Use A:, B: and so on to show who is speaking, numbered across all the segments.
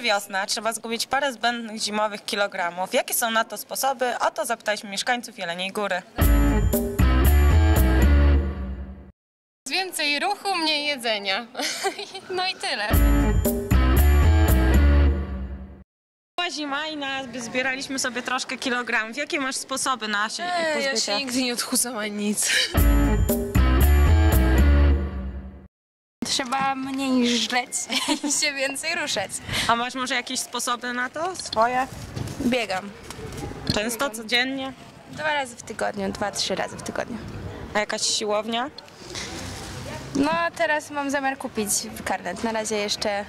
A: wiosna, trzeba zgubić parę zbędnych zimowych kilogramów. Jakie są na to sposoby? O to zapytaliśmy mieszkańców Jeleniej Góry.
B: Więcej ruchu, mniej jedzenia. No i tyle.
A: Była zima i na, zbieraliśmy sobie troszkę kilogramów. Jakie masz sposoby na się
B: Ej, ja się nigdy nie odchudzam ani nic.
C: Trzeba mniej żreć i się więcej ruszać.
A: A masz może jakieś sposoby na to? Swoje?
C: Biegam.
A: Często, codziennie?
C: Dwa razy w tygodniu, dwa, trzy razy w tygodniu.
A: A jakaś siłownia?
C: No teraz mam zamiar kupić karnet. Na razie jeszcze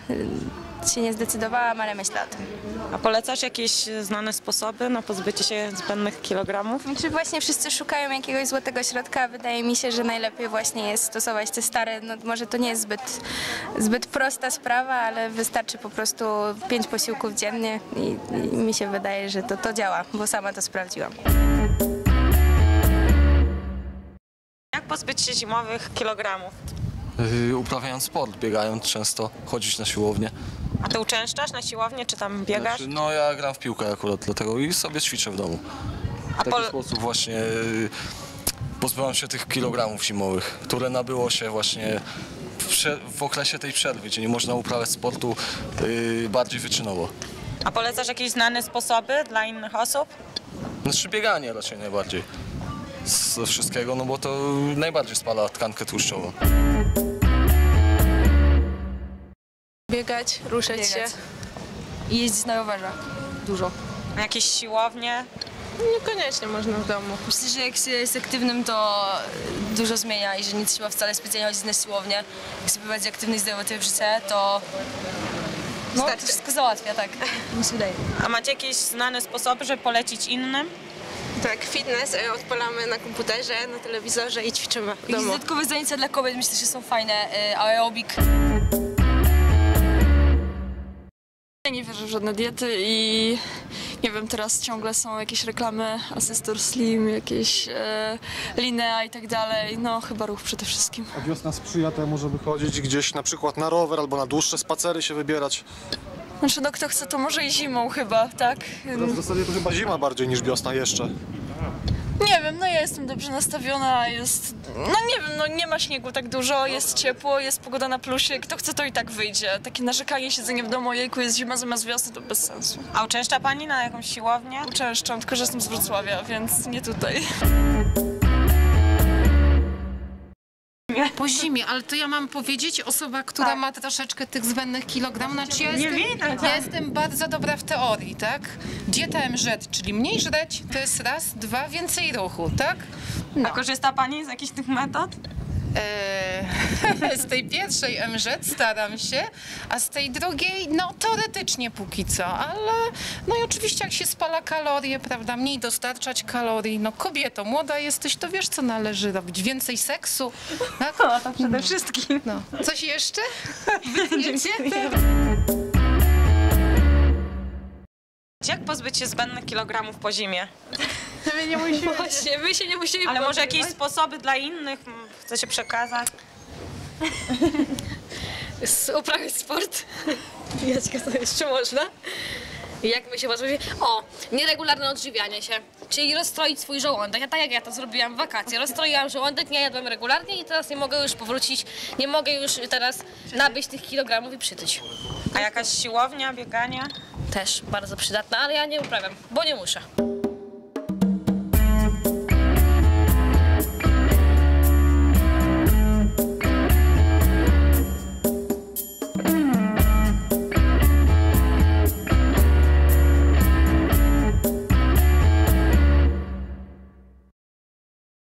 C: się nie zdecydowałam, ale myślę o tym.
A: A polecasz jakieś znane sposoby na pozbycie się zbędnych kilogramów?
C: Czy właśnie wszyscy szukają jakiegoś złotego środka? Wydaje mi się, że najlepiej właśnie jest stosować te stare, no może to nie jest zbyt, zbyt prosta sprawa, ale wystarczy po prostu pięć posiłków dziennie i, i mi się wydaje, że to, to działa, bo sama to sprawdziłam.
A: Jak pozbyć się zimowych kilogramów?
D: Yy, uprawiając sport, biegając często, chodzić na siłownię.
A: A ty uczęszczasz na siłownię, czy tam biegasz?
D: Znaczy, no ja gram w piłkę akurat dlatego i sobie ćwiczę w domu. W
A: A
D: taki
A: pol-
D: sposób właśnie yy, pozbyłam się tych kilogramów zimowych, które nabyło się właśnie w, okresie tej przerwy, gdzie nie można uprawiać sportu yy, bardziej wyczynowo.
A: A polecasz jakieś znane sposoby dla innych osób?
D: Znaczy bieganie raczej najbardziej z wszystkiego, no bo to najbardziej spala tkankę tłuszczową.
E: Biegać, ruszać
C: Biegać.
E: się i jeździć na rowerze. Dużo.
A: Jakieś siłownie?
E: Niekoniecznie można w domu.
F: Myślę, że jak się jest aktywnym, to dużo zmienia i że nie trzeba wcale specjalnie chodzić na siłownię. Jak sobie prowadzi aktywne i zdrowe tryb życia, to no, to wszystko załatwia, tak. Mi się wydaje.
A: A macie jakieś znane sposoby, żeby polecić innym?
E: Tak, fitness e, odpalamy na komputerze, na telewizorze i ćwiczymy w
F: Jakieś
E: domu.
F: dodatkowe zajęcia dla kobiet myślę, że są fajne. y, Aerobik.
G: Ja nie wierzę w żadne diety i nie wiem, teraz ciągle są jakieś reklamy Assistor Slim, jakieś e, Linea i tak dalej. No chyba ruch przede wszystkim.
H: A wiosna sprzyja temu, żeby chodzić gdzieś na przykład na rower albo na dłuższe spacery się wybierać.
G: Znaczy no kto chce to może i zimą chyba, tak?
H: Teraz w zasadzie to chyba zima bardziej niż wiosna jeszcze.
G: Nie wiem, no ja jestem dobrze nastawiona, jest... No nie wiem, no nie ma śniegu tak dużo, jest ciepło, jest pogoda na plusie, kto chce to i tak wyjdzie. Takie narzekanie, siedzenie w domu, jejku, jest zima zamiast wiosny, to bez sensu.
A: A uczęszcza pani na jakąś siłownię?
G: Częszczam, tylko że jestem z Wrocławia, więc nie tutaj.
B: Po zimie, ale to ja mam powiedzieć, osoba, która ma troszeczkę tych zbędnych kilogramów, znaczy ja jestem,
A: widać.
B: ja jestem bardzo dobra w teorii, tak? Dieta MZ, czyli mniej żreć, to jest raz, dwa, więcej ruchu, tak?
A: A korzysta pani z jakichś tych metod?
B: Eee, z tej pierwszej MZ staram się, a z tej drugiej, no teoretycznie póki co, ale no i oczywiście jak się spala kalorie, prawda, mniej dostarczać kalorii, no kobieto, młoda jesteś, to wiesz co należy robić, więcej seksu, tak?
A: No to przede wszystkim.
B: No. Coś jeszcze? Wytniecie?
A: Jak pozbyć się zbędnych kilogramów po zimie?
F: Właśnie, my się nie musimy
A: Ale może jakieś sposoby dla innych chce się przekazać?
I: uprawiać sport. Jaćka to jeszcze można. Jak my się pozbyć? O, nieregularne odżywianie się. Czyli rozstroić swój żołądek. Ja tak jak ja to zrobiłam w wakacje. Rozstroiłam żołądek, nie jadłam regularnie i teraz nie mogę już powrócić, nie mogę już teraz nabyć tych kilogramów i przytyć.
A: A jakaś siłownia, bieganie?
I: Też bardzo przydatna, ale ja nie uprawiam, bo nie muszę.